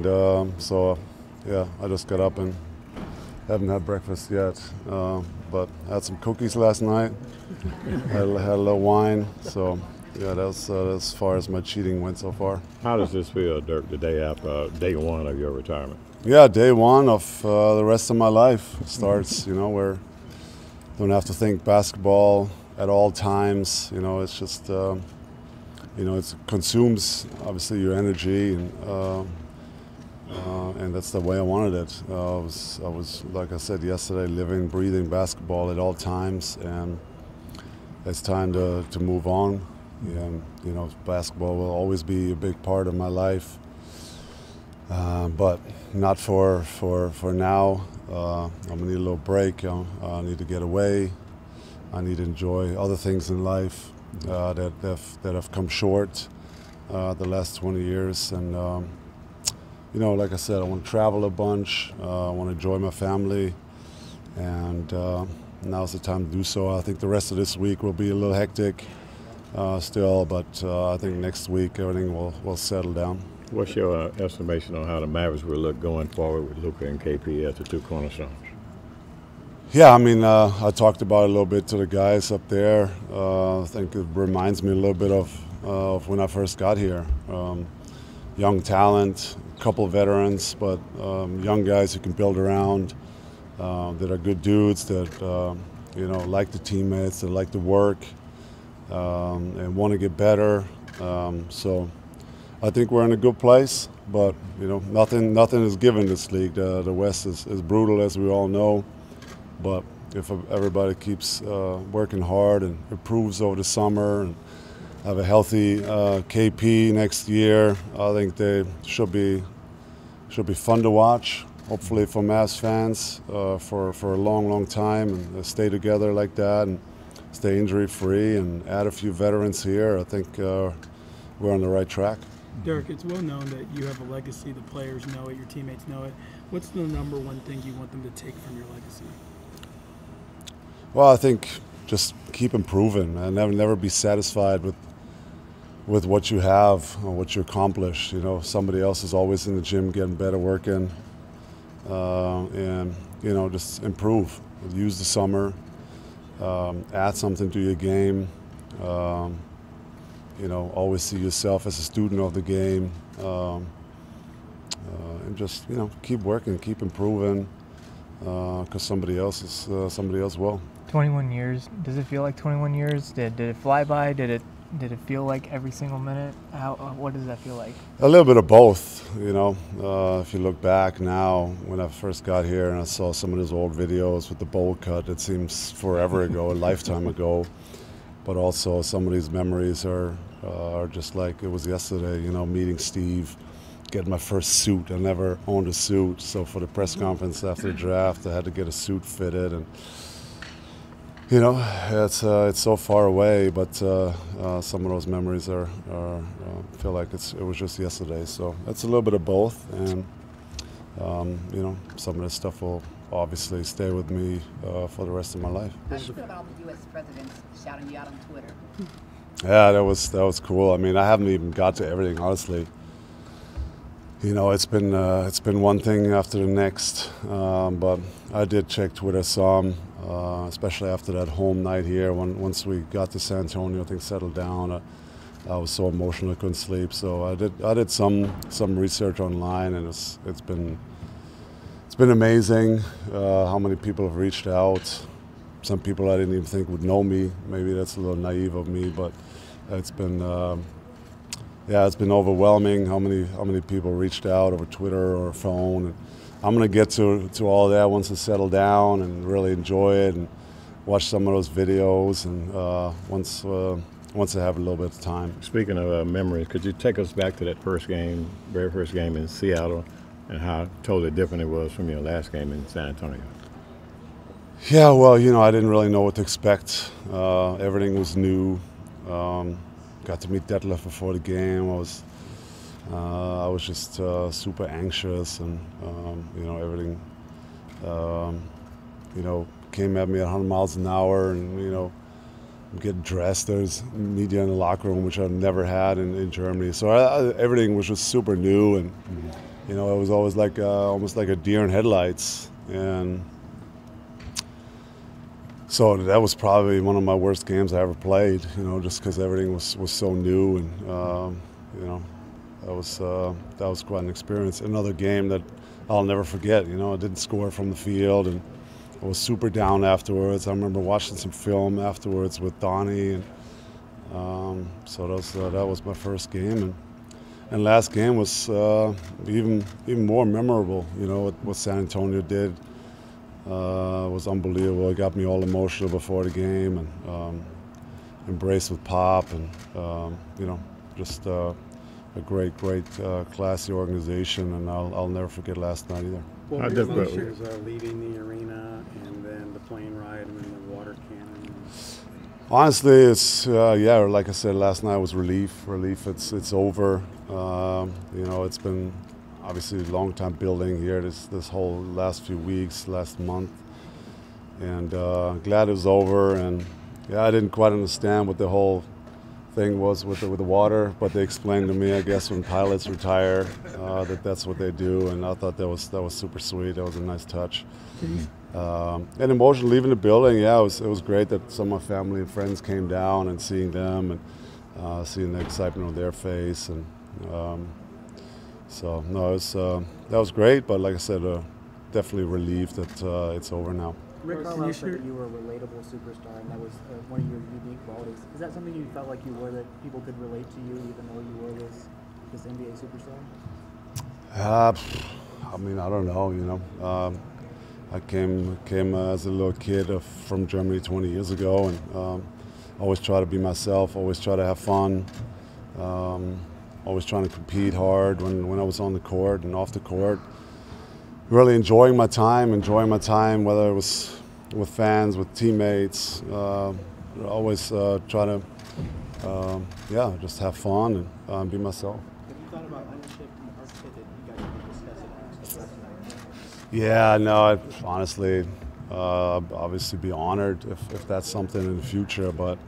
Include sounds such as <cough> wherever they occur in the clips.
And, um, so, yeah, I just got up and haven't had breakfast yet, uh, but had some cookies last night. <laughs> had, had, a little wine, so yeah, that's uh, as far as my cheating went so far. How does this feel, Dirk, the day after uh, day one of your retirement? Yeah, day one of uh, the rest of my life starts. You know, where don't have to think basketball at all times. You know, it's just um, you know it consumes obviously your energy and. Uh, and that's the way I wanted it. Uh, I was, I was, like I said yesterday, living, breathing basketball at all times, and it's time to, to move on. And, you know, basketball will always be a big part of my life, uh, but not for for for now. Uh, I'm gonna need a little break. You know? I need to get away. I need to enjoy other things in life uh, that have, that have come short uh, the last 20 years, and. Um, you know, like I said, I want to travel a bunch. Uh, I want to enjoy my family, and uh, now's the time to do so. I think the rest of this week will be a little hectic uh, still, but uh, I think next week everything will, will settle down. What's your uh, estimation on how the Mavericks will look going forward with Luka and KP as the two cornerstones? Yeah, I mean, uh, I talked about it a little bit to the guys up there. I think it reminds me a little bit of, of when I first got here. Um, young talent, couple of veterans, but um, young guys who can build around, uh, that are good dudes, that uh, you know like the teammates, that like to work, um, and want to get better. Um, so I think we're in a good place, but you know nothing nothing is given this league. The, the West is, is brutal, as we all know, but if everybody keeps uh, working hard and improves over the summer and have a healthy uh, KP next year. I think they should be should be fun to watch. Hopefully for Mavs fans uh, for for a long, long time and stay together like that and stay injury free and add a few veterans here. I think uh, we're on the right track. Dirk, it's well known that you have a legacy. The players know it. Your teammates know it. What's the number one thing you want them to take from your legacy? Well, I think just keep improving and never never be satisfied with with what you have or what you accomplish. You know, somebody else is always in the gym getting better working, uh, and you know, just improve. Use the summer, um, add something to your game. Um, you know, always see yourself as a student of the game, um, uh, and just you know, keep working, keep improving, because uh, somebody else is uh, somebody else will. 21 years. Does it feel like 21 years? Did did it fly by? Did it did it feel like every single minute? How, uh, what does that feel like? A little bit of both, you know. Uh, if you look back now, when I first got here and I saw some of those old videos with the bowl cut, it seems forever ago, a <laughs> lifetime ago. But also, some of these memories are uh, are just like it was yesterday. You know, meeting Steve, getting my first suit. I never owned a suit, so for the press conference after the draft, I had to get a suit fitted and you know, it's uh, it's so far away, but uh, uh, some of those memories are, are uh, feel like it's it was just yesterday. So it's a little bit of both, and um, you know, some of this stuff will obviously stay with me uh, for the rest of my life. How do you feel about all the U.S. presidents shouting you out on Twitter? Yeah, that was that was cool. I mean, I haven't even got to everything honestly. You know, it's been uh, it's been one thing after the next, um, but I did check Twitter some uh, especially after that home night here. When, once we got to San Antonio, things settled down. Uh, I was so emotional I couldn't sleep. So I did I did some some research online, and it's it's been it's been amazing uh, how many people have reached out. Some people I didn't even think would know me. Maybe that's a little naive of me, but it's been um, yeah, it's been overwhelming how many how many people reached out over Twitter or phone. And, I'm going to get to, to all that once I settle down and really enjoy it and watch some of those videos and uh, once uh, once I have a little bit of time. Speaking of uh, memories, could you take us back to that first game, very first game in Seattle, and how totally different it was from your last game in San Antonio? Yeah, well, you know, I didn't really know what to expect. Uh, everything was new. Um, got to meet Detlef before the game. I was uh, I was just uh, super anxious, and um, you know everything, um, you know, came at me at 100 miles an hour, and you know, get dressed. There's media in the locker room, which I've never had in, in Germany. So I, I, everything was just super new, and you know, it was always like uh, almost like a deer in headlights, and so that was probably one of my worst games I ever played. You know, just because everything was, was so new, and um, you know, that was uh, that was quite an experience. Another game that I'll never forget. You know, I didn't score from the field, and I was super down afterwards. I remember watching some film afterwards with Donnie, and um, so that was uh, that was my first game, and and last game was uh, even even more memorable. You know what, what San Antonio did uh, was unbelievable. It got me all emotional before the game, and um, embraced with pop, and um, you know just uh, a great, great, uh, classy organization, and I'll, I'll never forget last night either. What I were your just- emotions uh, leaving the arena and then the plane ride and then the water cannon? Honestly, it's uh, yeah. Like I said last night was relief. Relief. It's it's over. Um, you know, it's been obviously a long time building here. This this whole last few weeks, last month, and uh, glad it was over. And yeah, I didn't quite understand what the whole thing was with the, with the water, but they explained to me, I guess, when pilots retire, uh, that that's what they do, and I thought that was that was super sweet. That was a nice touch. Um, and emotional leaving the building, yeah, it was, it was great that some of my family and friends came down and seeing them and uh, seeing the excitement on their face. And um, so, no, it was, uh, that was great, but like I said, uh, definitely relieved that uh, it's over now. Rick Can you Carlisle said share- that you were a relatable superstar, and that was uh, one of your unique qualities. Is that something you felt like you were that people could relate to you, even though you were this this NBA superstar? Uh, I mean, I don't know. You know, um, I came came uh, as a little kid of, from Germany 20 years ago, and um, always try to be myself. Always try to have fun. Um, always trying to compete hard when, when I was on the court and off the court. Really enjoying my time, enjoying my time, whether it was with fans, with teammates. Uh, always uh, try to, um, yeah, just have fun and uh, be myself. Have you thought about ownership and the architect that you guys could discuss it last night? Yeah, no, I, honestly, uh, obviously be honored if, if that's something in the future, but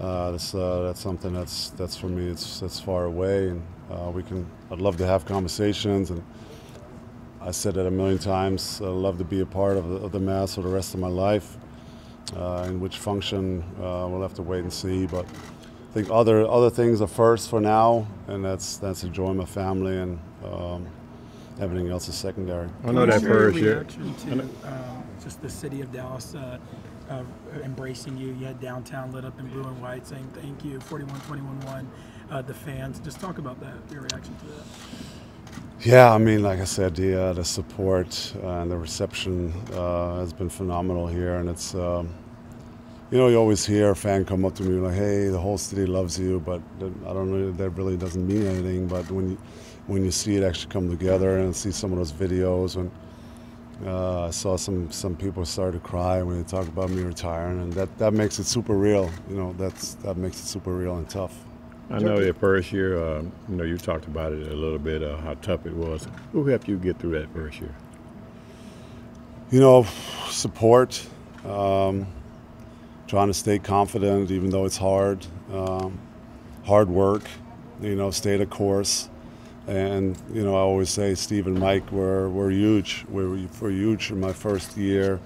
uh, that's uh, that's something that's that's for me. It's that's far away, and uh, we can. I'd love to have conversations, and I said it a million times. I'd love to be a part of the, of the Mavs for the rest of my life. Uh, in which function, uh, we'll have to wait and see. But I think other other things are first for now, and that's that's enjoying my family and. Um, Everything else is secondary. I know that share first year. reaction to um, just the city of Dallas uh, embracing you. You had downtown lit up in blue and white, saying thank you, 41-21-1. Uh, the fans, just talk about that. Your reaction to that. Yeah, I mean, like I said, the uh, the support uh, and the reception uh, has been phenomenal here, and it's um, you know you always hear a fan come up to me like, "Hey, the whole city loves you," but I don't know that really doesn't mean anything. But when you when you see it actually come together and see some of those videos, when uh, I saw some some people start to cry when they talk about me retiring, and that that makes it super real. You know, that's that makes it super real and tough. I know your first year, uh, you know, you talked about it a little bit, uh, how tough it was. Who helped you get through that first year? you know, support, um, trying to stay confident even though it's hard, um, hard work, you know, stay the course. And, you know, I always say Steve and Mike were, were huge. We were, were huge in my first year.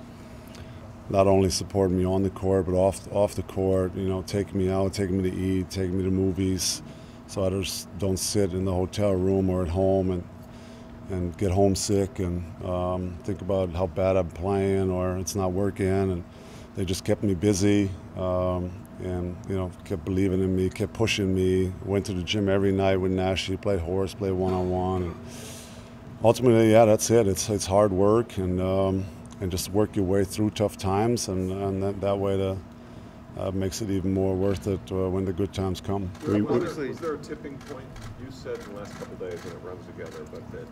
Not only supporting me on the court, but off, off the court, you know, taking me out, taking me to eat, taking me to movies. So I just don't sit in the hotel room or at home and and get homesick and um, think about how bad I'm playing or it's not working. And they just kept me busy um, and, you know, kept believing in me, kept pushing me. Went to the gym every night with Nash. He played horse, played one on one. Ultimately, yeah, that's it. It's, it's hard work and, um, and just work your way through tough times. And, and that, that way, the, uh, makes it even more worth it uh, when the good times come. We- Was we- there, was there a tipping point? You said in the last couple of days, and it runs together, but that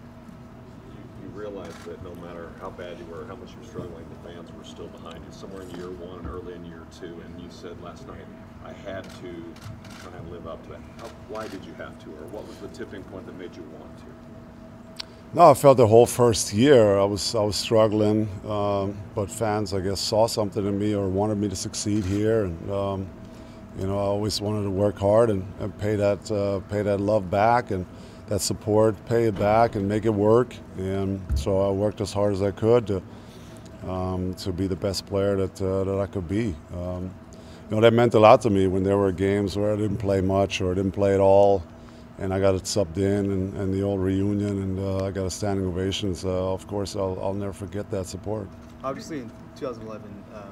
that no matter how bad you were, how much you were struggling, the fans were still behind you. Somewhere in year one and early in year two, and you said last night, I had to try and live up to it. How, why did you have to, or what was the tipping point that made you want to? No, I felt the whole first year I was I was struggling, um, but fans I guess saw something in me or wanted me to succeed here, and um, you know I always wanted to work hard and, and pay that uh, pay that love back, and that support, pay it back, and make it work. And so I worked as hard as I could to um, to be the best player that uh, that I could be. Um, you know that meant a lot to me when there were games where I didn't play much or I didn't play at all, and I got it subbed in and, and the old reunion and uh, I got a standing ovation. So of course I'll, I'll never forget that support. Obviously, in 2011, um,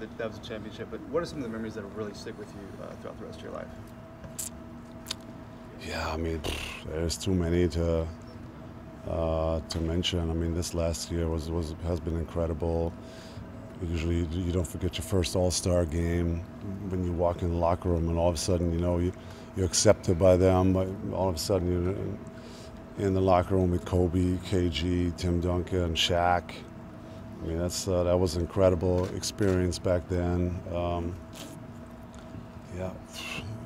that, that was a championship. But what are some of the memories that will really stick with you uh, throughout the rest of your life? Yeah, I mean, there's too many to uh, to mention. I mean, this last year was, was has been incredible. Usually, you don't forget your first All Star game when you walk in the locker room, and all of a sudden, you know, you, you're accepted by them. But all of a sudden, you're in, in the locker room with Kobe, KG, Tim Duncan, Shaq. I mean, that's uh, that was an incredible experience back then. Um, yeah,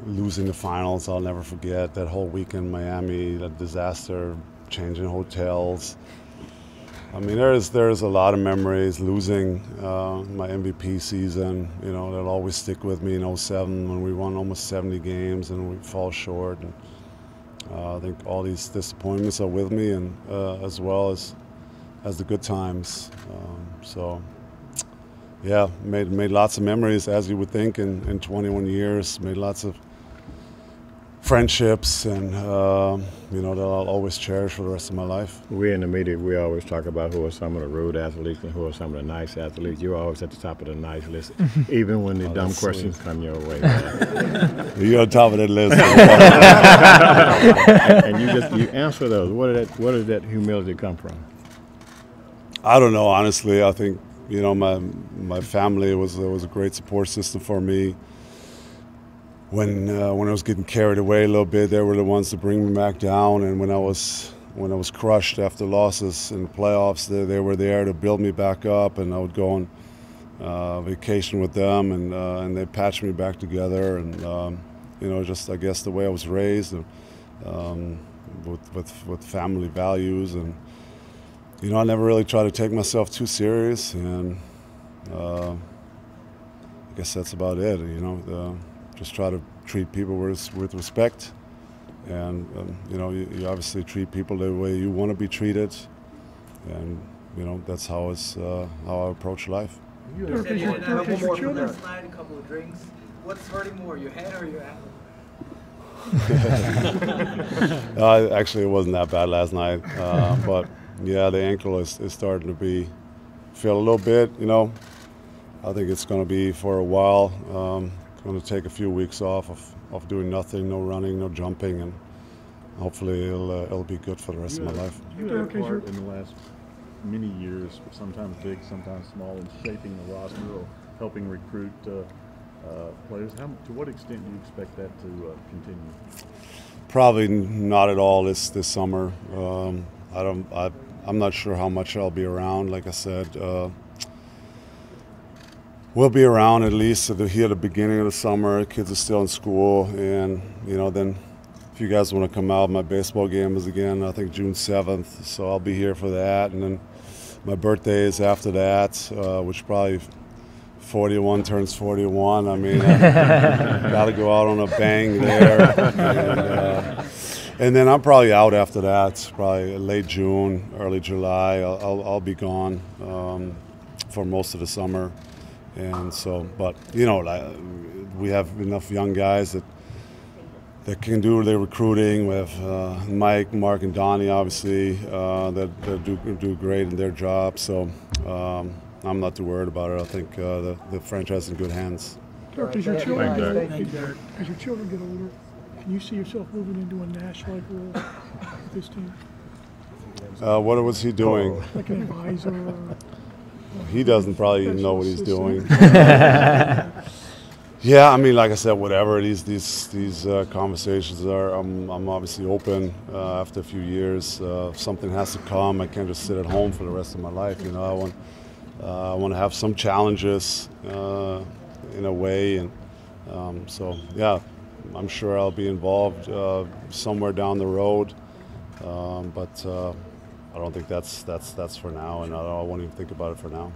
losing the finals, I'll never forget that whole week in Miami, that disaster, changing hotels. I mean, there's there's a lot of memories. Losing uh, my MVP season, you know, that'll always stick with me in 07 when we won almost 70 games and we fall short. And uh, I think all these disappointments are with me, and uh, as well as as the good times. Um, so yeah, made made lots of memories as you would think in, in 21 years. Made lots of friendships, and uh, you know that I'll always cherish for the rest of my life. We in the media, we always talk about who are some of the rude athletes and who are some of the nice athletes. You're always at the top of the nice list, <laughs> even when the Oh, dumb questions sweet. come your way. <laughs> You're on top of that list. <laughs> and you just you answer those. Where did that, where did that humility come from? I don't know, honestly. I think you know my my family was was a great support system for me. When uh, when I was getting carried away a little bit, they were the ones to bring me back down. And when I was when I was crushed after losses in the playoffs, they, they were there to build me back up. And I would go on uh, vacation with them, and uh, and they patched me back together. And um, you know, just I guess the way I was raised, um, with with with family values and you know, I never really try to take myself too serious, and uh, I guess that's about it. You know, uh, just try to treat people with, with respect, and um, you know, you, you obviously treat people the way you want to be treated, and you know, that's how it's uh, how I approach life. Dirk, is your, Dirk, is your children slide a couple of drinks. What's hurting more, your head or your apple? <laughs> uh, actually, it wasn't that bad last night, uh, but yeah, the ankle is, is starting to be feel a little bit. You know, I think it's going to be for a while. Um, going to take a few weeks off of, of doing nothing, no running, no jumping, and hopefully it'll uh, it'll be good for the rest of my life. You had a part in the last many years, sometimes big, sometimes small, in shaping the roster or helping recruit uh, uh, players. How, to what extent do you expect that to uh, continue? Probably not at all this this summer. Um, I don't. I, I'm not sure how much I'll be around. Like I said, uh, we'll be around at least here at the beginning of the summer. Kids are still in school, and you know, then if you guys want to come out, my baseball game is again. I think June 7th, so I'll be here for that. And then my birthday is after that, uh, which probably 41 turns 41. I mean, <laughs> got to go out on a bang there. And, uh, and then I'm probably out after that, probably late June, early July. I'll, I'll, I'll be gone um, for most of the summer. And so, but you know, like, we have enough young guys that that can do the recruiting. We have uh, Mike, Mark, and Donnie, obviously, uh, that, that do do great in their job. So um, I'm not too worried about it. I think uh, the the franchise is in good hands. Dirk, as your children Thank you, get Dirk. Thank you, Dirk. as your children get older, can you see yourself moving into a Nash-like role with this team, Uh, what was he doing? like an advisor? Or, He doesn't probably even know what he's doing. <laughs> yeah, I mean, like I said, whatever these these these uh, conversations are, I'm I'm obviously open. Uh, after a few years, uh, something has to come. I can't just sit at home for the rest of my life. You know, I want uh, I want to have some challenges uh, in a way, and um, so yeah, I'm sure I'll be involved uh, somewhere down the road, um, but uh, I don't think that's that's that's for now, and I, I won't even think about it for now.